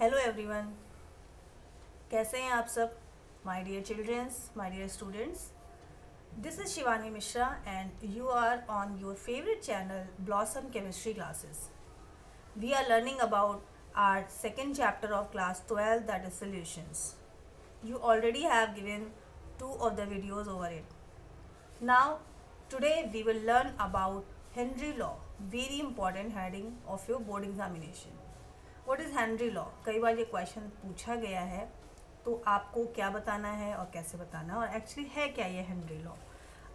Hello everyone कैसे हैं आप सब my dear childrens my dear students this is Shivani Mishra and you are on your favourite channel Blossom chemistry classes we are learning about our second chapter of class twelve that is solutions you already have given two of the videos over it now today we will learn about henry law very important heading of your board examination What is Henry law कई बार ये question पूछा गया है तो आपको क्या बताना है और कैसे बताना है? और एक्चुअली है क्या ये हेनरी लॉ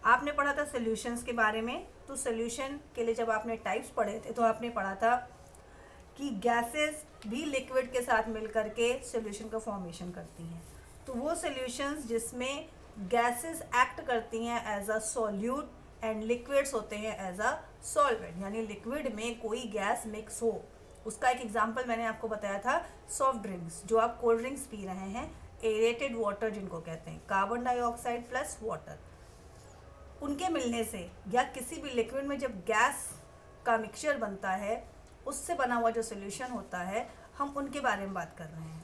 आपने पढ़ा था सोल्यूशंस के बारे में तो सोल्यूशन के लिए जब आपने टाइप्स पढ़े थे तो आपने पढ़ा था कि गैसेस भी लिक्विड के साथ मिल करके सोल्यूशन का फॉर्मेशन करती हैं। तो वो सोल्यूशंस जिसमें गैसेस एक्ट करती हैं as a solute and liquids होते हैं एज अ सॉल्वेंट यानी लिक्विड में कोई गैस मिक्स हो। उसका एक एग्ज़ाम्पल मैंने आपको बताया था सॉफ्ट ड्रिंक्स जो आप कोल्ड ड्रिंक्स पी रहे हैं एरेटेड वाटर जिनको कहते हैं कार्बन डाइऑक्साइड प्लस वाटर उनके मिलने से या किसी भी लिक्विड में जब गैस का मिक्सचर बनता है, उससे बना हुआ जो सोल्यूशन होता है, हम उनके बारे में बात कर रहे हैं।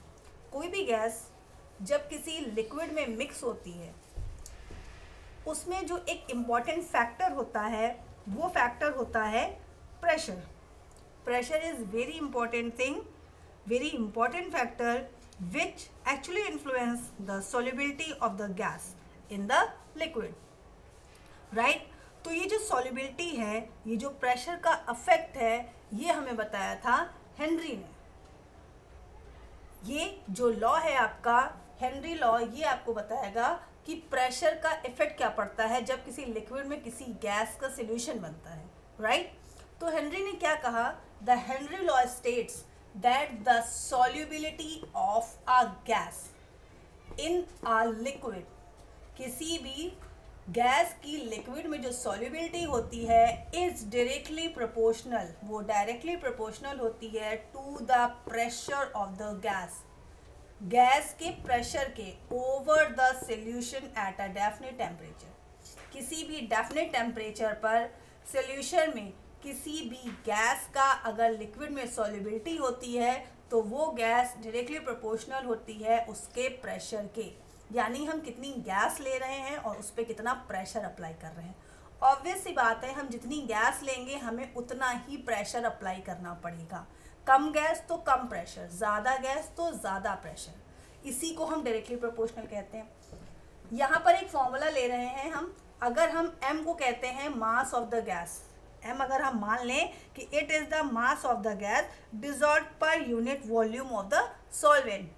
कोई भी गैस जब किसी लिक्विड में मिक्स होती है, उसमें जो एक इंपॉर्टेंट फैक्टर होता है, वो फैक्टर होता है pressure pressure is very important thing very important factor which actually influence the solubility of the gas in the liquid right तो ये जो सोलिबिलिटी है, ये जो प्रेशर का अफेक्ट है, ये हमें बताया था हेनरी ने ये जो लॉ है आपका हेनरी लॉ ये आपको बताएगा कि प्रेशर का इफ़ेक्ट क्या पड़ता है जब किसी लिक्विड में किसी गैस का सोल्यूशन बनता है राइट? तो हेनरी ने क्या कहा? The Henry law states that the solubility of a gas in a liquid किसी भी गैस की लिक्विड में जो सॉल्युबिलिटी होती है इज़ डायरेक्टली प्रोपोर्शनल वो डायरेक्टली प्रोपोर्शनल होती है to the pressure of the gas gas के प्रेशर के over the solution at a definite temperature किसी भी डेफिनेट टेम्परेचर पर सोल्यूशन में किसी भी गैस का अगर लिक्विड में सॉलिबिलिटी होती है तो वो गैस डायरेक्टली प्रोपोर्शनल होती है उसके प्रेशर के। यानी हम कितनी गैस ले रहे हैं और उस पर कितना प्रेशर अप्लाई कर रहे हैं। ऑब्वियस सी बात है, हम जितनी गैस लेंगे, हमें उतना ही प्रेशर अप्लाई करना पड़ेगा। कम गैस तो कम प्रेशर ज़्यादा गैस तो ज़्यादा प्रेशर इसी को हम डायरेक्टली प्रोपोर्शनल कहते हैं। यहाँ पर एक फॉर्मूला ले रहे हैं हम। अगर हम एम को कहते हैं mass of the gas m अगर हम मान लें कि it is the mass of the gas dissolved per unit volume of the solvent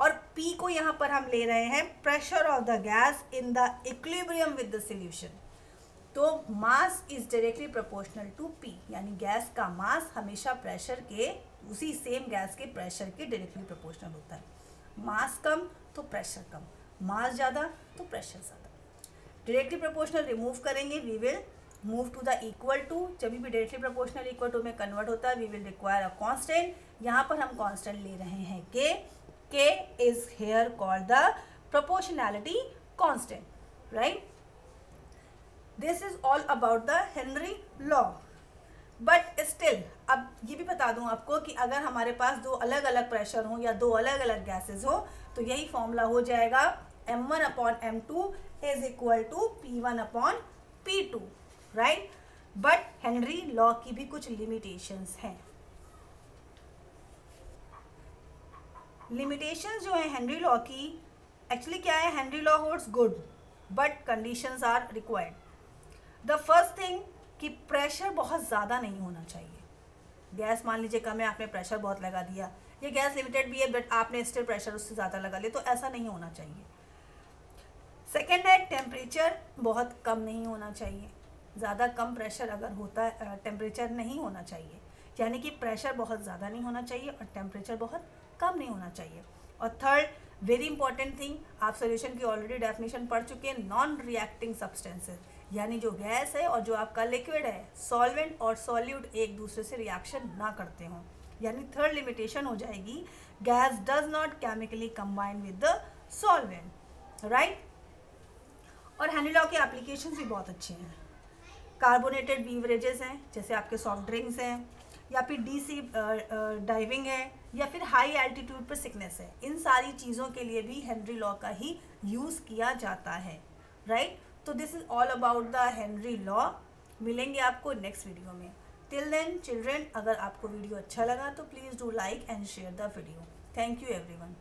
और P को यहाँ पर हम ले रहे हैं pressure of the gas in the equilibrium with the solution तो mass is directly proportional to P, यानी गैस का मास हमेशा प्रेशर के, उसी सेम गैस के प्रेशर के डायरेक्टली प्रोपोर्शनल होता है। मास कम तो प्रेशर कम मास ज़्यादा तो प्रेशर ज़्यादा। डायरेक्टली प्रोपोर्शनल रिमूव करेंगे we will move to the equal to जब भी डायरेक्टली प्रोपोर्शनल इक्वल टू में कन्वर्ट होता है we will require a constant यहाँ पर हम कांस्टेंट ले रहे हैं K K is here called the proportionality constant right this is all about the Henry law but still अब ये भी बता दूँ आपको कि अगर हमारे पास दो अलग अलग प्रेशर हो या दो अलग अलग गैसेस हो तो यही फॉर्मूला हो जाएगा m one upon m two is equal to P one upon P two right but Henry law की भी कुछ लिमिटेशंस हैं। लिमिटेशंस जो है हेनरी लॉ की एक्चुअली क्या है? Henry law holds good but conditions are required the first thing कि प्रेशर बहुत ज़्यादा नहीं होना चाहिए। गैस मान लीजिए कम है, आपने प्रेशर बहुत लगा दिया। ये गैस लिमिटेड भी है बट आपने स्टिल प्रेशर उससे ज़्यादा लगा लिया तो ऐसा नहीं होना चाहिए। सेकेंड है टेम्परेचर बहुत कम नहीं होना चाहिए। ज़्यादा कम प्रेशर अगर होता है टेम्परेचर नहीं होना चाहिए। यानी कि प्रेशर बहुत ज़्यादा नहीं होना चाहिए और टेम्परेचर बहुत कम नहीं होना चाहिए। और थर्ड वेरी इंपॉर्टेंट थिंग आप सोल्यूशन की ऑलरेडी डेफिनेशन पढ़ चुके हैं नॉन रिएक्टिंग सब्सटेंसेज यानी जो गैस है और जो आपका लिक्विड है सॉल्वेंट और सॉल्यूट एक दूसरे से रिएक्शन ना करते हों। यानी थर्ड लिमिटेशन हो जाएगी gas does not chemically combine with the solvent right और हैंडलॉ के एप्लीकेशन भी बहुत अच्छे हैं। कार्बोनेटेड बीवरेजेस हैं, जैसे आपके सॉफ्ट ड्रिंक्स हैं, या फिर डी सी डाइविंग है, या फिर हाई एल्टीट्यूड पर सिकनेस है। इन सारी चीज़ों के लिए भी हेनरी लॉ का ही यूज़ किया जाता है राइट तो this is all about the Henry law मिलेंगे आपको नेक्स्ट वीडियो में। टिल देन चिल्ड्रेन अगर आपको वीडियो अच्छा लगा तो please do like and share the video thank you everyone